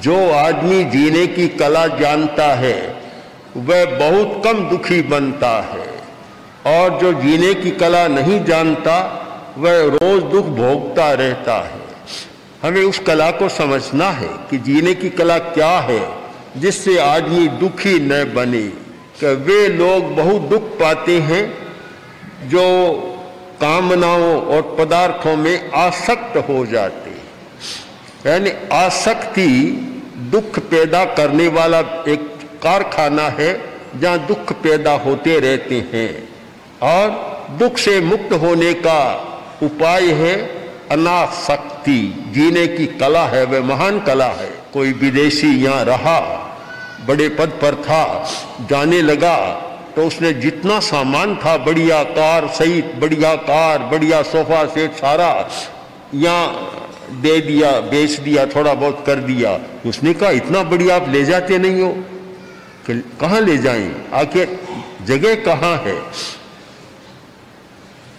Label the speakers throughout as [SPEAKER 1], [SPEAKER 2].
[SPEAKER 1] जो आदमी जीने की कला जानता है, वह बहुत कम दुखी बनता है। और जो जीने की कला नहीं जानता, वह रोज दुख भोगता रहता है। हमें उस कला को समझना है कि जीने की कला क्या है। जिससे आदमी दुखी न बने। कि वे लोग बहुत दुख पाते हैं जो कामनाओं और पदार्थों में आसक्त हो जाते यानी आसक्ति दुख पैदा करने वाला एक कारखाना है, जहाँ दुख पैदा होते रहते हैं। और दुख से मुक्त होने का उपाय है अनासक्ति। जीने की कला है, वह महान कला है। कोई विदेशी यहाँ रहा बड़े पद पर था, जाने लगा तो उसने जितना सामान था, बढ़िया कार सहित, बढ़िया कार, बढ़िया सोफा सेट सारा यहाँ दे दिया, बेच दिया, थोड़ा बहुत कर दिया। उसने कहा, इतना बढ़िया आप ले जाते नहीं हो? कहाँ ले जाएँ? आखिर जगह कहाँ है?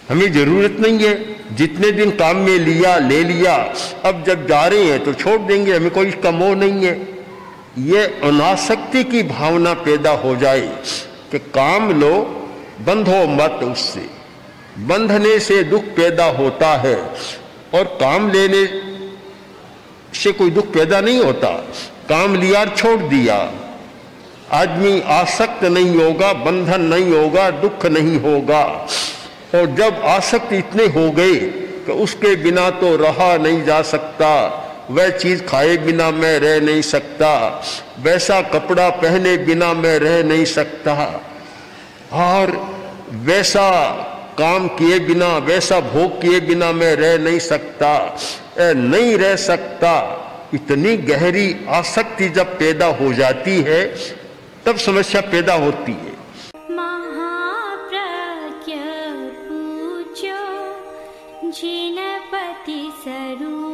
[SPEAKER 1] हमें ज़रूरत नहीं है। जितने दिन काम में लिया, ले लिया। अब जब जा रहे हैं तो छोड़ देंगे, हमें कोई इसका मोह नहीं है। ये अनासक्ति की भावना पैदा हो जाए कि काम लो, बंधो मत उससे। बंधने से दुख पैदा होता है और काम लेने से कोई दुख पैदा नहीं होता। काम लिया छोड़ दिया। आदमी आसक्त नहीं होगा, बंधन नहीं होगा, दुख नहीं होगा। और जब आसक्त इतने हो गए कि उसके बिना तो रहा नहीं जा सकता। वह चीज़ खाए बिना मैं रह नहीं सकता। वैसा कपड़ा पहने बिना मैं रह नहीं सकता। और वैसा काम किए बिना, वैसा भोग किए बिना मैं रह नहीं सकता। नहीं रह सकता। इतनी गहरी आसक्ति जब पैदा हो जाती है, तब समस्या पैदा होती है।
[SPEAKER 2] महाप्रज्ञ पूज्यो जिनपति स्वरूप